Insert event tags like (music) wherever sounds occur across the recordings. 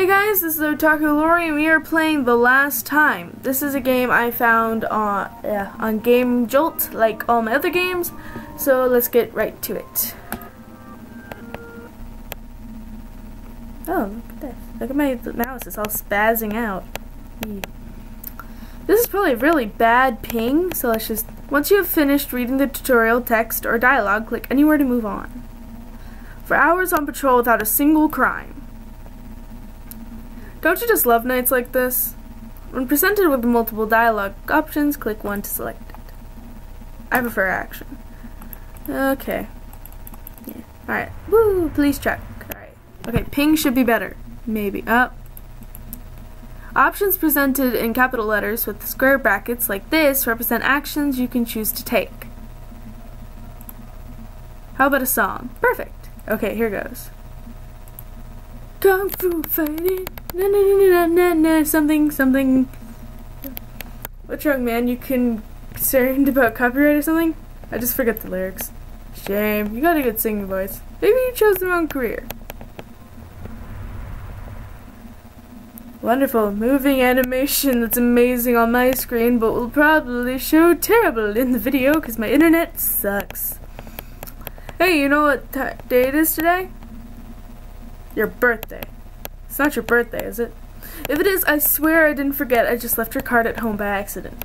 Hey guys, this is Otaku Lori and we are playing The Last Time. This is a game I found on uh, on Game Jolt, like all my other games. So let's get right to it. Oh, look at this. Look at my mouse, it's all spazzing out. This is probably a really bad ping, so let's just... Once you have finished reading the tutorial text or dialogue, click anywhere to move on. For hours on patrol without a single crime. Don't you just love nights like this? When presented with multiple dialogue options, click one to select it. I prefer action. Okay. Yeah. Alright. Woo! Please check. Alright. Okay, ping should be better. Maybe. Up. Options presented in capital letters with square brackets like this represent actions you can choose to take. How about a song? Perfect. Okay, here goes. Kung Fu fighting. Na na na na na na. Something, something. What's wrong, man? You concerned about copyright or something? I just forget the lyrics. Shame. You got a good singing voice. Maybe you chose the wrong career. Wonderful, moving animation that's amazing on my screen, but will probably show terrible in the video because my internet sucks. Hey, you know what day it is today? Your birthday. It's not your birthday, is it? If it is, I swear I didn't forget I just left your card at home by accident.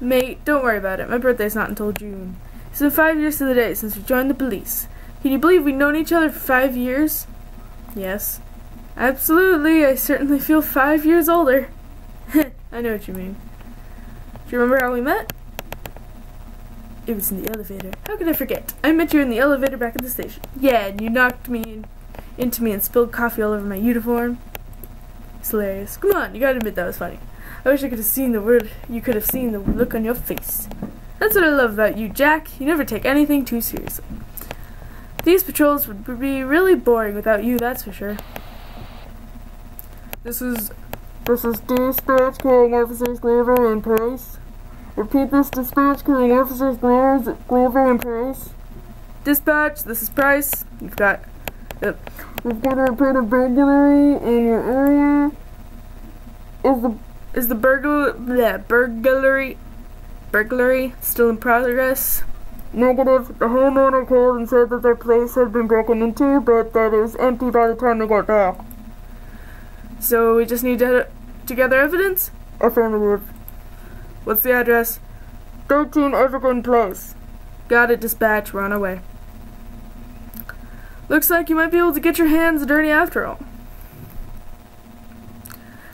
Mate, don't worry about it. My birthday's not until June. It's been five years to the day since we joined the police. Can you believe we've known each other for five years? Yes. Absolutely, I certainly feel five years older. (laughs) I know what you mean. Do you remember how we met? It was in the elevator. How could I forget? I met you in the elevator back at the station. Yeah, and you knocked me in, into me and spilled coffee all over my uniform. It's hilarious. Come on, you gotta admit that was funny. I wish I could have seen the word. You could have seen the look on your face. That's what I love about you, Jack. You never take anything too seriously. These patrols would be really boring without you, that's for sure. This is this is dispatch carrying officers Glover and Price. Repeat this dispatch carrying officers Glover, Glover and Price. Dispatch, this is Price. You've got. We've got a report of burglary in your area. Is the is the burglar yeah, burglary burglary still in progress? Negative. The homeowner called and said that their place had been broken into, but that it was empty by the time they got back. So we just need to, to gather evidence? Affirmative. What's the address? 13 Evergreen Place. Got it, dispatch. We're on our way. Looks like you might be able to get your hands dirty after all.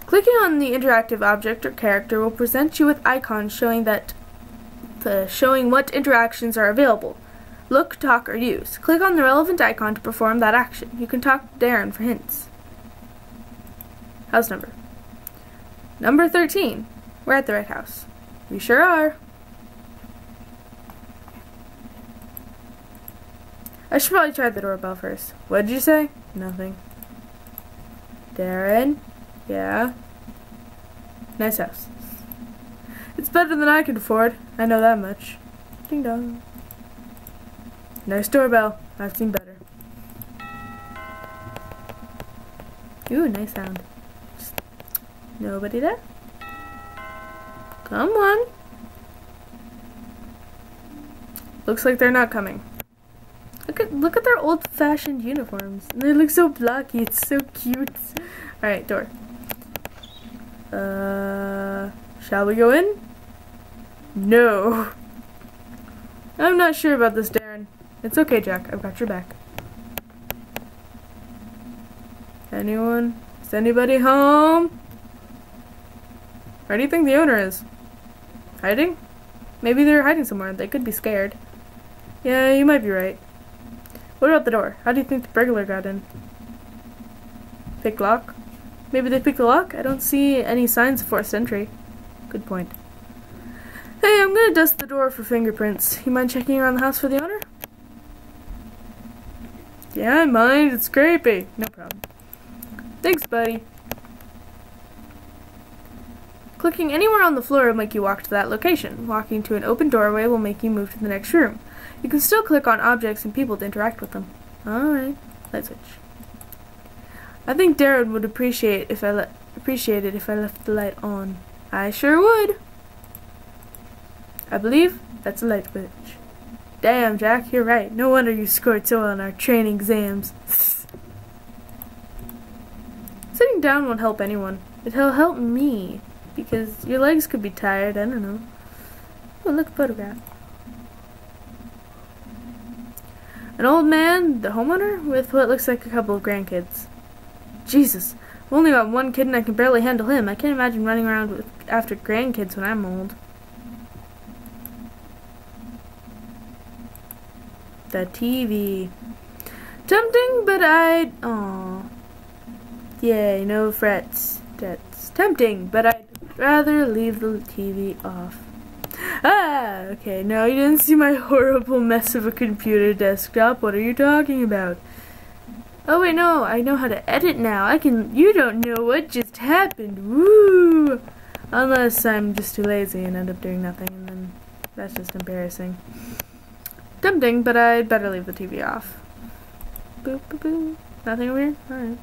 Clicking on the interactive object or character will present you with icons showing that the showing what interactions are available. Look, talk, or use. Click on the relevant icon to perform that action. You can talk to Darren for hints. House number. Number 13. We're at the right house. We sure are. I should probably try the doorbell first. What did you say? Nothing. Darren? Yeah? Nice house. It's better than I can afford. I know that much. Ding dong. Nice doorbell. I've seen better. Ooh, nice sound. Nobody there? Come on. Looks like they're not coming. Look at look at their old-fashioned uniforms. They look so blocky. It's so cute. All right, door. Uh, shall we go in? No. I'm not sure about this, Darren. It's okay, Jack. I've got your back. Anyone? Is anybody home? Where do you think the owner is? Hiding? Maybe they're hiding somewhere. They could be scared. Yeah, you might be right. What about the door? How do you think the burglar got in? Pick lock? Maybe they picked the lock? I don't see any signs of forced entry. Good point. Hey, I'm gonna dust the door for fingerprints. You mind checking around the house for the owner? Yeah, I mind. It's creepy. No problem. Thanks, buddy. Clicking anywhere on the floor will make you walk to that location. Walking to an open doorway will make you move to the next room. You can still click on objects and people to interact with them. Alright, light switch. I think Darren would appreciate if I appreciate it if I left the light on. I sure would. I believe that's a light switch. Damn, Jack, you're right. No wonder you scored so well on our training exams. Sitting down won't help anyone. It'll help me. Because your legs could be tired, I don't know. Oh, look, photograph. An old man, the homeowner, with what looks like a couple of grandkids. Jesus, I've only got one kid and I can barely handle him. I can't imagine running around with, after grandkids when I'm old. The TV. Tempting, but I'd... Aw. Yay, no frets. That's tempting, but I'd rather leave the TV off. Ah, okay, no, you didn't see my horrible mess of a computer desktop. What are you talking about? Oh wait, no, I know how to edit now. I can, you don't know what just happened. Woo! Unless I'm just too lazy and end up doing nothing, and then that's just embarrassing. Tempting, but I'd better leave the TV off. Boop, boop, boop. Nothing over here? Alright.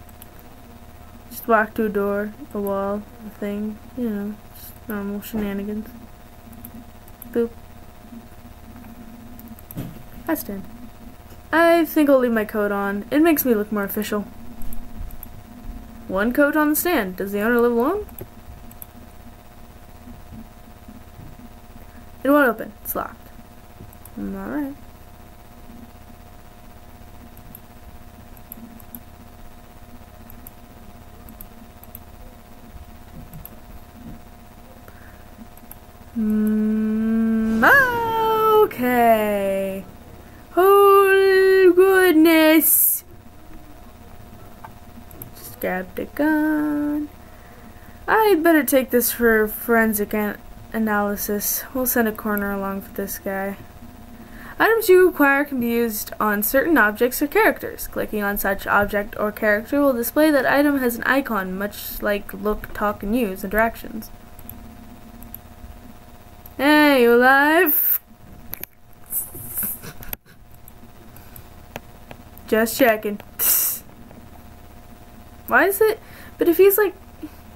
Just walk to a door, a wall, a thing, you know, just normal shenanigans. Boop. I stand. I think I'll leave my coat on. It makes me look more official. One coat on the stand. Does the owner live alone? It won't open. It's locked. Alright. Mm, okay. Oh goodness. Just grabbed a gun. I'd better take this for forensic an analysis. We'll send a coroner along for this guy. Items you acquire can be used on certain objects or characters. Clicking on such object or character will display that item has an icon, much like look, talk, and use interactions. Hey, you alive? Just checking. Why is it? But if he's like,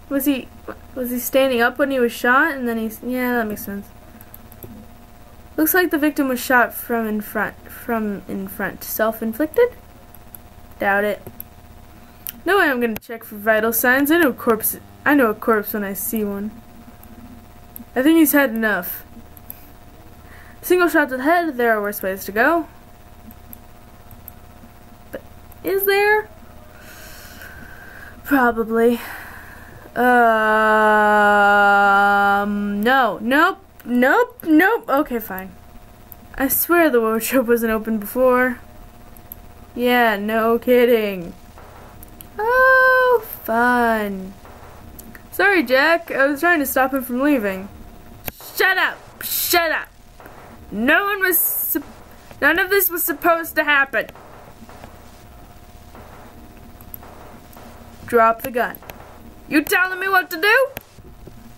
was he, was he standing up when he was shot, and then he's, yeah, that makes sense. Looks like the victim was shot from in front, from in front. Self-inflicted? Doubt it. No way I'm gonna check for vital signs. I know corpse. I know a corpse when I see one. I think he's had enough. Single shot to the head, there are worse ways to go. But is there? Probably. Um, no, nope, nope, nope. Okay, fine. I swear the wardrobe wasn't open before. Yeah, no kidding. Oh, fun. Sorry, Jack. I was trying to stop him from leaving. Shut up! Shut up! No one was. None of this was supposed to happen. Drop the gun. You telling me what to do?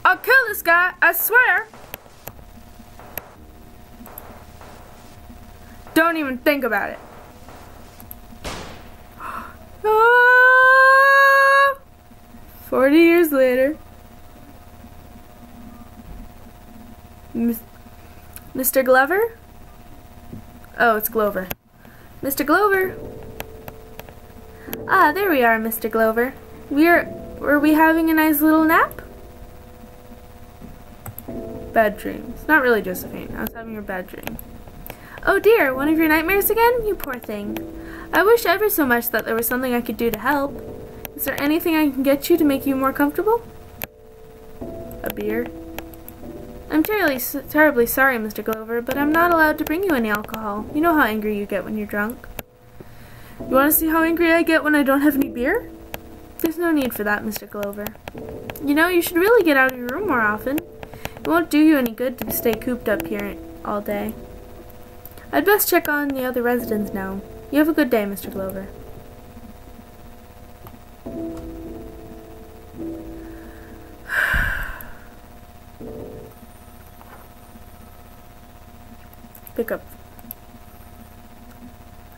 I'll kill this guy, I swear. Don't even think about it. (gasps) Ah! Forty years later. Mr. Glover? Oh, it's Glover. Mr. Glover? Ah, there we are, Mr. Glover. We're... were we having a nice little nap? Bad dreams. Not really, Josephine. I was having a bad dream. Oh dear, one of your nightmares again? You poor thing. I wish ever so much that there was something I could do to help. Is there anything I can get you to make you more comfortable? A beer? I'm terribly, terribly sorry, Mr. Glover, but I'm not allowed to bring you any alcohol. You know how angry you get when you're drunk. You want to see how angry I get when I don't have any beer? There's no need for that, Mr. Glover. You know, you should really get out of your room more often. It won't do you any good to stay cooped up here all day. I'd best check on the other residents now. You have a good day, Mr. Glover.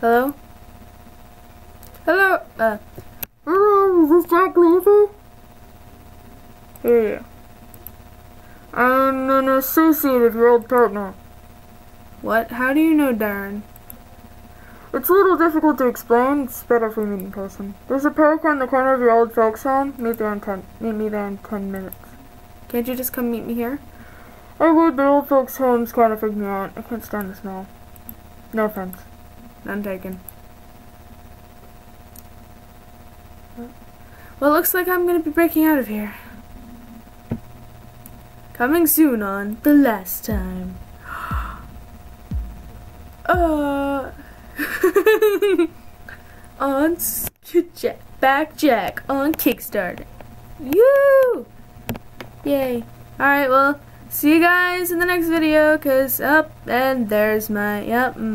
Hello? Hello? Uh. Is this Jack Glover? Yeah. I'm an associated your old partner. What? How do you know Darren? It's a little difficult to explain. It's better if we meet in person. There's a park on the corner of your old folks' home. Meet there in ten. Meet me there in ten minutes. Can't you just come meet me here? I would, but old folks' home's kind of freaking me out. I can't stand the smell. No offense. None taken. Well, looks like I'm gonna be breaking out of here. Coming soon on The Last Time. (gasps) uh. (laughs) on Jack, Back Jack on Kickstarter. You! Yay. Alright, well, see you guys in the next video, because, up, and there's my, yep. Mm.